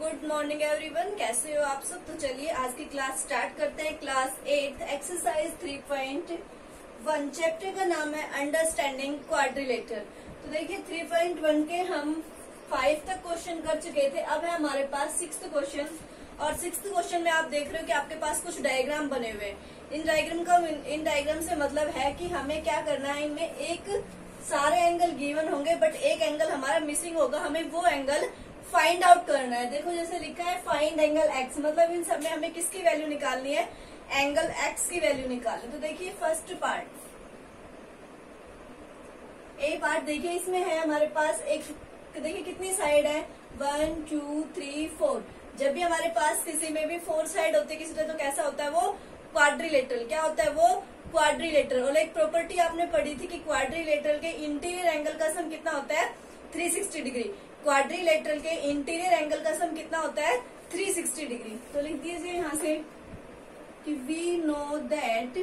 Good morning everyone, कैसे हो आप सब? तो चलिए, आज की क्लास स्टार्ट करते हैं। Class eight exercise three point one chapter का नाम है अंडरस्टैंडिंग क्वाड्रिलेटर तो देखिए थ्री पॉइंट वन के हम फाइव तक क्वेश्चन कर चुके थे। अब है हमारे पास सिक्स क्वेश्चन और सिक्स क्वेश्चन में आप देख रहे हो कि आपके पास कुछ डायग्राम बने हुए इन डायग्राम का, इन डायग्राम से मतलब है कि हमें क्या करना है? इनमें एक सारे एंगल गिवन होंगे बट एक एंगल हमारा मिसिंग होगा। हमें वो एंगल फाइंड आउट करना है। देखो, जैसे लिखा है फाइंड एंगल एक्स मतलब इन सब में हमें किसकी वैल्यू निकालनी है? एंगल एक्स की वैल्यू निकालनी। तो देखिए फ़र्स्ट पार्ट ए पार्ट देखिए, इसमें है हमारे पास एक, देखिए कितनी साइड है। वन टू थ्री फोर जब भी हमारे पास किसी में भी फोर साइड होती है किसी तरह तो कैसा होता है? वो क्वाड्रिलेटरल क्या होता है? वो क्वाड्रिलेटरल और एक प्रॉपर्टी आपने पढ़ी थी कि क्वाड्रिलेटरल के इंटीरियर एंगल का सम कितना होता है? 360 डिग्री क्वाड्रिलेटरल के इंटीरियर एंगल का सम कितना होता है? 360 डिग्री तो लिख दीजिए यहाँ से कि we know that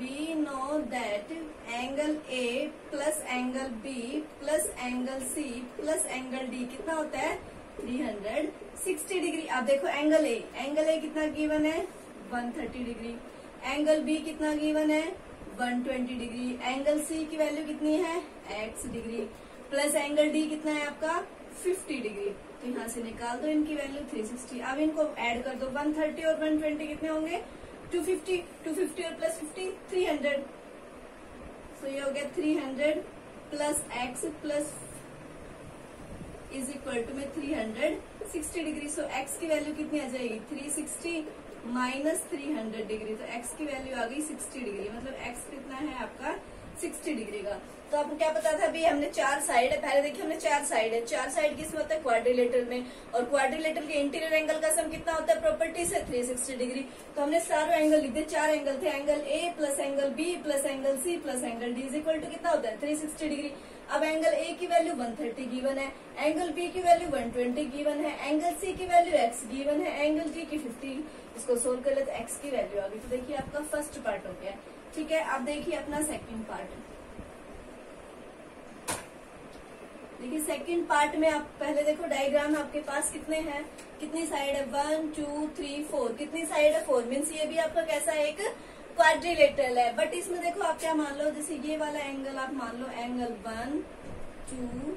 we know that angle A plus angle B plus angle C plus angle D कितना होता है? 360 डिग्री आप देखो एंगल ए एंगल ए कितना गिवन है? 130 डिग्री एंगल बी कितना गिवन है? 120 डिग्री एंगल सी की वैल्यू कितनी है? X degree plus angle D कितना है आपका? 50 डिग्री तो यहाँ से निकाल दो इनकी वैल्यू 360 अब इनको ऐड कर दो. 130 और 120 कितने होंगे? 250 250 और प्लस 50 300 सो ये हो गया 300 plus X plus is equal to में 360 डिग्री सो एक्स की वैल्यू कितनी आ जाएगी? 360 माइनस थ्री हंड्रेड डिग्री तो एक्स की वैल्यू आ गई सिक्सटी डिग्री मतलब एक्स कितना है आपका? सिक्सटी डिग्री का। तो आपको क्या पता था, अभी हमने चार साइड है, पहले देखिए हमने चार साइड है। चार साइड किसमें होता है? क्वाड्रिलेटर में। और क्वाड्रिलेटर के इंटीरियर एंगल का सम कितना होता है? प्रॉपर्टी से 360 डिग्री। तो हमने सारे एंगल लिख दिए। चार एंगल थे। Angle A plus angle B plus angle C plus angle D is equal to कितना होता है? 360 डिग्री। अब एंगल ए की वैल्यू 130 गिवन है। एंगल बी की वैल्यू 120 गिवन है। एंगल सी की वैल्यू एक्स गिवन है। एंगल डी की 50 इसको सोल्व कर ले तो एक्स की वैल्यू आ गई। तो देखिए आपका फ़र्स्ट पार्ट हो गया। ठीक है, अब देखिए अपना सेकंड पार्ट देखिए सेकंड पार्ट में आप पहले देखो डायग्राम आपके पास कितने हैं? कितनी साइड है? वन टू थ्री फोर कितनी साइड है? फोर मीन्स ये भी आपका कैसा है? एक क्वाड्रिलेटरल है। बट इसमें देखो, आप क्या मान लो? जैसे ये वाला एंगल आप मान लो एंगल वन टू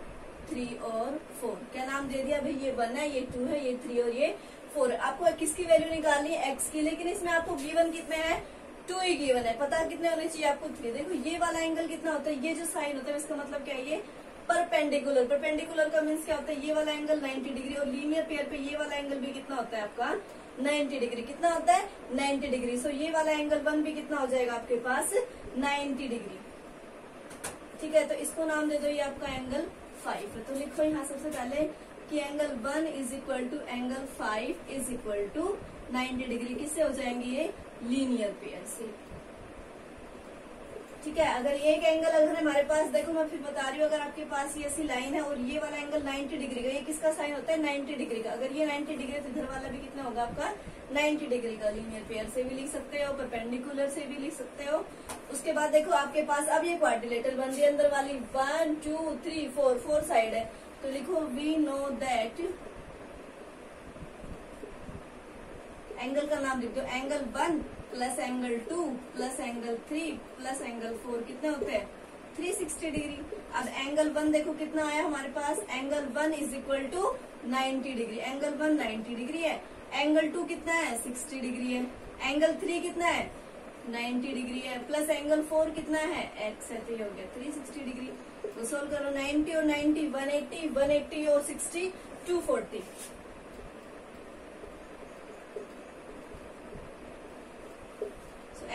थ्री और फोर क्या नाम दे दिया? भाई ये वन है, ये टू है, ये थ्री और ये फोर आपको किसकी वैल्यू निकालनी है? एक्स की। लेकिन इसमें आपको गिवन कितने हैं? टू ही गिवन है। पता कितने होने चाहिए आपको थ्री देखो ये वाला एंगल कितना होता है ये जो साइन होता है इसका मतलब क्या है? ये परपेंडिकुलर परपेंडिकुलर का मीन्स क्या होता है? ये वाला एंगल 90 डिग्री और लीनियर पेयर पे ये वाला एंगल भी कितना होता है आपका? 90 डिग्री कितना होता है? 90 डिग्री सो so, ये वाला एंगल वन भी कितना हो जाएगा आपके पास? 90 डिग्री ठीक है तो इसको नाम दे दो ये आपका एंगल फाइव तो लिखो यहाँ सबसे पहले कि angle one is equal to angle five is equal to ninety degree किससे हो जाएँगे ये? लीनियर पेयर से ठीक है, अगर ये एक एंगल अगर हमारे पास, देखो मैं फिर बता रही हूँ, अगर आपके पास ये ऐसी लाइन है और ये वाला एंगल 90 डिग्री का, ये किसका साइन होता है? 90 डिग्री का। अगर ये 90 डिग्री तो इधर वाला भी कितना होगा आपका? 90 डिग्री का लीनियर पेयर से भी लिख सकते हो परपेंडिकुलर से भी लिख सकते हो। उसके बाद देखो आपके पास, अब ये क्वाड्रिलेटर बन रही अंदर वाली one two three four four side है। तो लिखो वी नो दैट एंगल का नाम लिख दो। Angle one plus angle two plus angle three plus angle four कितने होते हैं? 360 डिग्री अब एंगल वन देखो कितना आया हमारे पास। Angle one is equal to 90 degree angle one 90 degree है। एंगल टू कितना है? 60 डिग्री है। एंगल थ्री कितना है? 90 डिग्री है। प्लस एंगल फोर कितना है? एक्स है तो ये हो गया 360 डिग्री तो सोल्व करो 90 और 90 180 180 और 60 240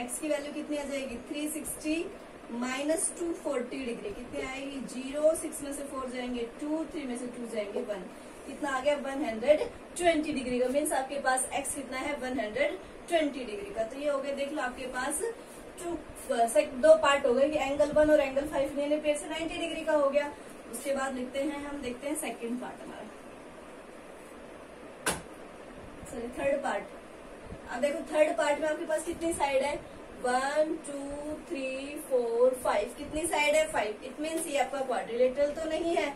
एक्स की वैल्यू कितनी आ जाएगी? 360 माइनस टू फोर्टी डिग्री कितनी आएगी? ज़ीरो सिक्स में से फोर जाएँगे टू थ्री में से टू जाएँगे वन कितना आ गया? वन हंड्रेड ट्वेंटी डिग्री का. मीन्स आपके पास एक्स कितना है? वन हंड्रेड ट्वेंटी डिग्री का. तो ये हो गया देख लो, आपके पास टू दो पार्ट हो गए कि एंगल वन और एंगल फाइव लेने पेड़ से 90 डिग्री का हो गया. उसके बाद लिखते हैं, हम देखते हैं सेकेंड पार्ट हमारा. सॉरी थर्ड पार्ट अब देखो थर्ड पार्ट में आपके पास कितनी साइड है? One two three four five कितनी साइड है? फाइव इट मीन्स ये आपका क्वाड्रिलेटरल तो नहीं है।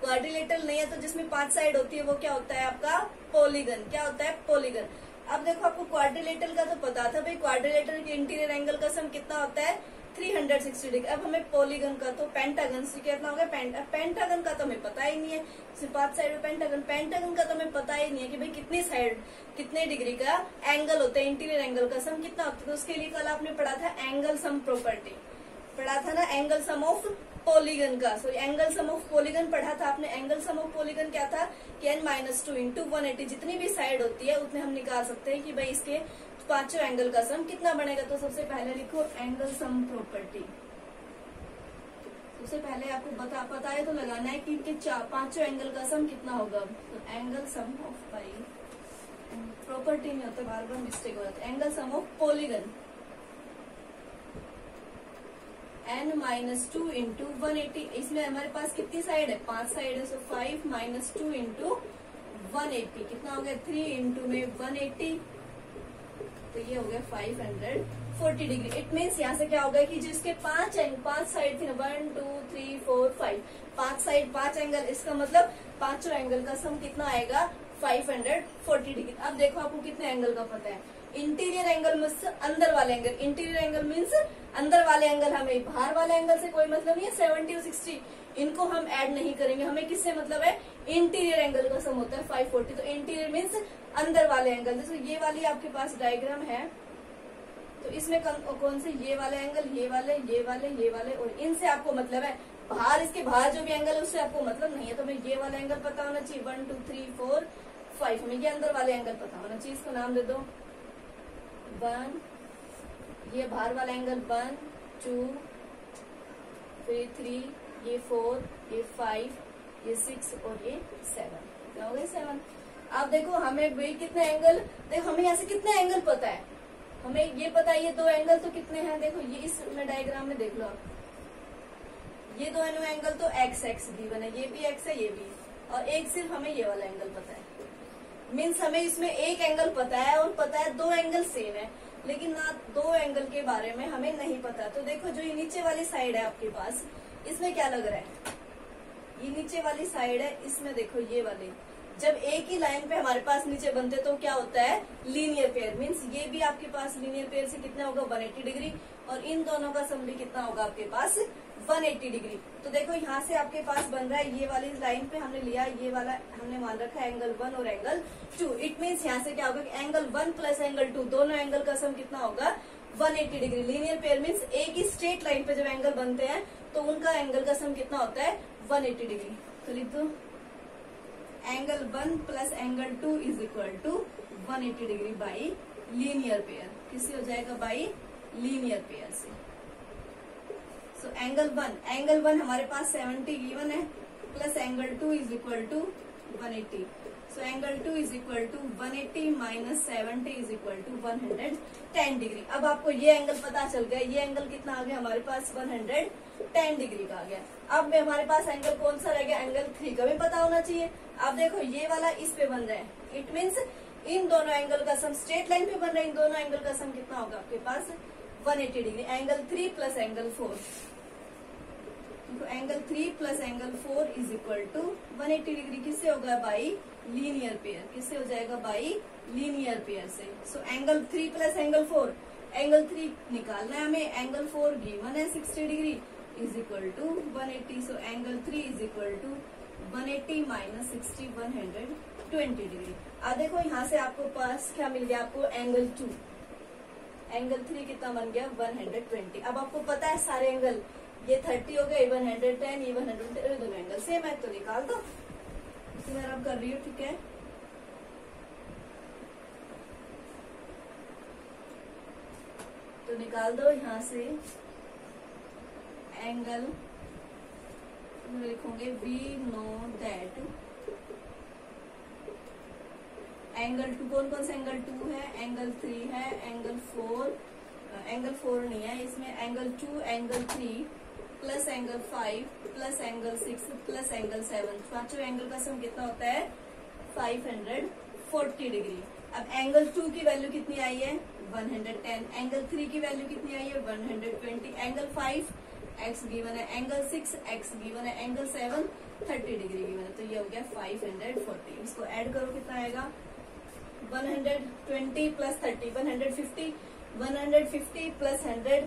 क्वाड्रिलेटरल नहीं है तो जिसमें पाँच साइड होती है, वो क्या होता है आपका? पोलीगन क्या होता है? पोलीगन अब देखो, आपको क्वाड्रिलेटरल का तो पता था भाई क्वाड्रिलेटरल के इंटीरियर एंगल का सम कितना होता है? 360 डिग्री अब हमें पॉलीगन का तो पेंटागन से कितना हो गया? पेंटागन का तो हमें पता ही नहीं है। सिर्फ़ पाँच साइड पेंटागन पेंटागन का तो हमें पता ही नहीं है कि भाई कितनी साइड कितने डिग्री का एंगल होता है इंटीरियर एंगल का सम कितना होता है। तो उसके लिए कल आपने पढ़ा था एंगल सम प्रॉपर्टी पढ़ा था ना एंगल सम ऑफ़ पोलीगन का। Sorry angle sum of polygon पढ़ा था आपने। एंगल सम ऑफ़ पोलीगन क्या था? कि N minus two into one eighty जितनी भी साइड होती है, उतने हम निकाल सकते हैं कि भाई इसके पाँचों एंगल का सम कितना बनेगा? तो सबसे पहले लिखो एंगल सम प्रॉपर्टी सबसे पहले आपको बता, पता है तो लगाना है कि इनके पाँचों एंगल का सम कितना होगा? तो angle sum of pi property में होता है, बार बार मिस्टेक हो जाता है। Angle sum of polygon N minus two into one eighty इसमें हमारे पास कितनी साइड है? पाँच साइड है so five minus two into one eighty कितना हो गया? थ्री इंटू में वन एट्टी तो ये हो गया five hundred forty degree it means यहाँ से क्या होगा कि इसके पाँच एंग पाँच साइड थी ना one two three four five पाँच साइड पाँच एंगल इसका मतलब पाँचों एंगल का सम कितना आएगा फाइव हंड्रेड फोर्टी डिग्री अब देखो आपको कितने एंगल का पता है। इंटीरियर एंगल मीन्स अंदर वाले एंगल इंटीरियर एंगल मीन्स अंदर वाले एंगल हमें बाहर वाले एंगल से कोई मतलब नहीं है. सेवेंटी और सिक्सटी इनको हम ऐड नहीं करेंगे. हमें किससे मतलब है? इंटीरियर एंगल का सम होता है फाइव फोर्टी तो इंटीरियर मीन्स अंदर वाले एंगल जैसे ये वाली आपके पास डायग्राम है तो इसमें कौन से? ये वाले एंगल ये वाले ये वाले ये वाले, और इनसे आपको मतलब है बाहर, इसके बाहर जो भी एंगल है, उससे आपको मतलब नहीं है. तो हमें ये वाला एंगल पता होना चाहिए. One two three four five हमें ये अंदर वाले एंगल पता होना चाहिए. इसको नाम दे दो. वन ये बाहर वाला एंगल वन टू फिर थ्री ये फोर ये फाइव ये सिक्स और ये सेवन क्या हो गया सेवन आप देखो, हमें भाई कितने एंगल देखो, हमें यहाँ से कितने एंगल पता है? हमें ये पता है, ये दो एंगल तो कितने हैं? देखो, ये इस डायग्राम में देख लो आप। ये दो एंगल तो एक्स एक्स भी बने। ये भी एक्स है, ये भी। और एक सिर्फ़ हमें ये वाला एंगल पता है। मीन्स हमें इसमें एक एंगल पता है और पता है दो एंगल सेम है, लेकिन ना दो एंगल के बारे में हमें नहीं पता। तो देखो जो ये नीचे वाली साइड है आपके पास, इसमें क्या लग रहा है? ये नीचे वाली साइड है, इसमें देखो ये वाली। जब एक ही लाइन पे हमारे पास नीचे बनते तो क्या होता है? लीनियर पेयर मीन्स ये भी आपके पास लीनियर पेयर से कितना होगा? 180 डिग्री और इन दोनों का सम भी कितना होगा आपके पास? 180 डिग्री। तो देखो, यहाँ से आपके पास बन रहा है ये वाली लाइन पे हमने लिया, ये वाला हमने मान रखा है एंगल वन और एंगल टू इट मीन्स यहाँ से क्या होगा angle one plus angle two दोनों एंगल का सम कितना होगा? 180 डिग्री। लीनियर पेयर मीन्स एक ही स्ट्रेट लाइन पे जब एंगल बनते हैं तो उनका एंगल का सम कितना होता है? 180 डिग्री। तो लिख दो angle one plus angle two is equal to one degree by linear pair किससे हो जाएगा? बाई लीनियर पेयर से। So angle one angle one हमारे पास 70 गिवन है plus angle two is equal to 180 so angle two is equal to 180 minus seventy is equal to 110 degree अब आपको ये एंगल पता चल गया, ये एंगल कितना आ गया? हमारे पास 110 डिग्री का आ गया. अब हमारे पास एंगल कौन सा रह गया? एंगल थ्री का भी पता होना चाहिए. अब देखो, ये वाला इस पे बन रहा है. इट मीन्स इन दोनों एंगल का सम स्ट्रेट लाइन पे बन रहा है. इन दोनों एंगल का सम कितना होगा आपके पास? 180 degree angle three plus angle four तो angle three plus angle four is equal to one eighty degree किससे होगा बाई लीनियर पेयर किससे हो जाएगा बाई लीनियर पेयर से? So angle three plus angle four angle three निकालना है हमें. एंगल फोर गिवन है sixty degree is equal to one eighty so angle three is equal to one eighty minus sixty one hundred twenty degree अब देखो, यहाँ से आपको पास क्या मिल गया? आपको एंगल टू एंगल थ्री कितना बन गया? One hundred twenty. अब आपको पता है सारे एंगल, ये थर्टी हो गए, वन हंड्रेड टेन, ये वन हंड्रेड दोनों एंगल सेम है तो निकाल दो। मैं अब कर रही हूँ, ठीक है? तो निकाल दो यहाँ से। एंगल लिखोगे we know that angle two कौन कौन सा एंगल टू है? एंगल थ्री है एंगल फोर एंगल फोर नहीं है इसमें। Angle two angle three plus angle five plus angle six plus angle seven पाँचों एंगल का सम कितना होता है? फाइव हंड्रेड फोर्टी डिग्री अब एंगल टू की वैल्यू कितनी आई है? One hundred ten angle three की वैल्यू कितनी आई है? One hundred twenty angle five x given है। एंगल सिक्स एक्स गिवन है। Angle seven thirty degree given है। तो ये हो गया फाइव हंड्रेड फोर्टी इसको ऐड करो, कितना आएगा? One hundred twenty plus thirty one hundred fifty one hundred fifty plus hundred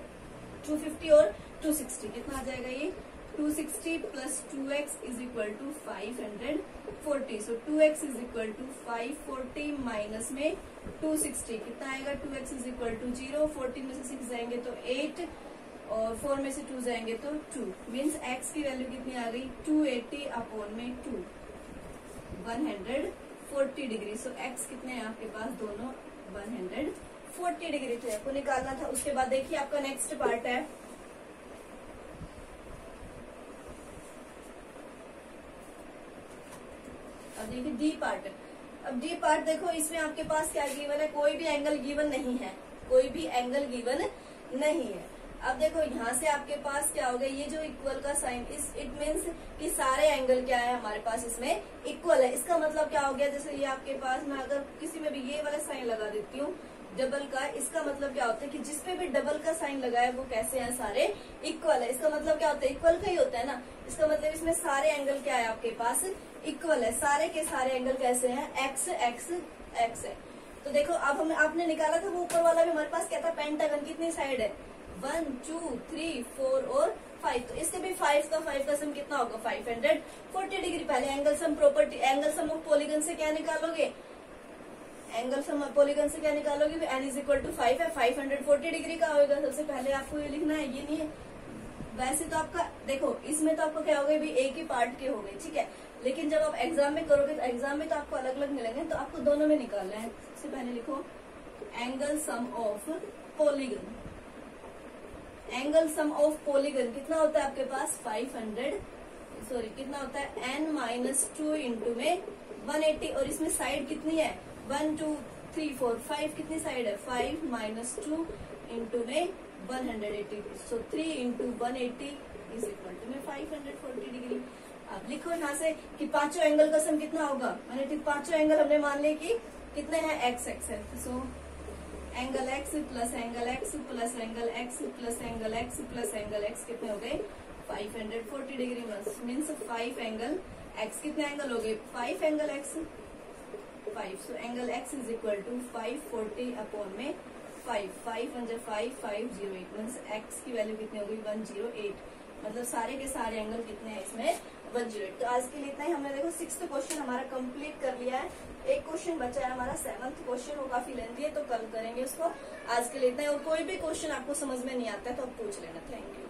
two fifty और टू सिक्सटी कितना आ जाएगा ये? 260 plus 2x is equal to 540 so 2x is equal to 540 minus में 260 कितना आएगा? 2x is equal to 0 14 में से सिक्स जाएँगे तो 8 और 4 में से 2 जाएँगे तो 2 मीन्स x की वैल्यू कितनी आ गई? 280 अपॉन में 2 140 डिग्री सो x कितने हैं आपके पास? दोनों 140 डिग्री तो आपको निकालना था। उसके बाद देखिए आपका नेक्स्ट पार्ट है। अब देखिए डी पार्ट अब डी पार्ट देखो, इसमें आपके पास क्या गिवन है? कोई भी एंगल गिवन नहीं है। कोई भी एंगल गिवन नहीं है। अब देखो, यहाँ से आपके पास क्या हो गया? ये जो इक्वल का साइन इस इट मीन्स कि सारे एंगल क्या है हमारे पास? इसमें इक्वल है। इसका मतलब क्या हो गया? जैसे ये आपके पास, मैं अगर किसी में भी ये वाला साइन लगा देती हूँ डबल का, इसका मतलब क्या होता है कि जिसपे भी डबल का साइन लगा है वो कैसे हैं सारे इक्वल है। इसका मतलब क्या होता है? इक्वल का ही होता है ना? इसका मतलब इसमें सारे एंगल क्या है आपके पास? इक्वल है। सारे के सारे एंगल कैसे हैं? एक्स एक्स एक्स है। तो देखो, अब हम, आपने निकाला था वो ऊपर वाला भी, हमारे पास क्या था? पेंटागन कितनी साइड है। वन टू थ्री फोर और फाइव तो इसके भी फाइव का फाइव का सम कितना होगा? फाइव हंड्रेड फोर्टी डिग्री पहले angle sum property angle sum of polygon से क्या निकालोगे? एंगल सम पोलिगन से क्या निकालोगे? N is equal to five है. फाइव हंड्रेड फोर्टी डिग्री का होगा. सबसे पहले आपको ये लिखना है, ये नहीं है। वैसे तो आपका, देखो, इसमें तो आपको क्या हो गए भी एक ही पार्ट के हो गए ठीक है? लेकिन जब आप एग्ज़ाम में करोगे तो एग्ज़ाम में तो आपको अलग अलग मिलेंगे तो आपको दोनों में निकालना है। सबसे पहले लिखो angle sum of polygon angle sum of polygon कितना होता है आपके पास? 500 सॉरी कितना होता है? N माइनस टू इंटू में 180 और इसमें साइड कितनी है? One two three four five कितनी साइड है? फाइव माइनस टू इंटू में 180 so three into one eighty is equal to में 540 डिग्री अब लिखो यहाँ से कि पाँचों एंगल का सम कितना होगा? मैंने पाँचों एंगल हमने मान लिया कि कितने हैं? एक्स एक्स है so angle x plus angle x plus angle x plus angle x plus angle x कितने हो गए? 540 degree means five angle x कितने एंगल हो गए? Five angle x five so angle x is equal to five forty upon में five five one five five zero eight means x की value कितनी हो गई? वन ज़ीरो एट मतलब सारे के सारे एंगल कितने हैं इसमें? One zero eight. तो आज के लिए इतना ही। हमने देखो सिक्स क्वेश्चन हमारा कंप्लीट कर लिया है। एक क्वेश्चन बचा है हमारा सेवंथ क्वेश्चन वो काफ़ी लेंदी है तो कल करेंगे उसको। आज के लिए इतना ही। और कोई भी क्वेश्चन आपको समझ में नहीं आता है तो आप पूछ लेना। Thank you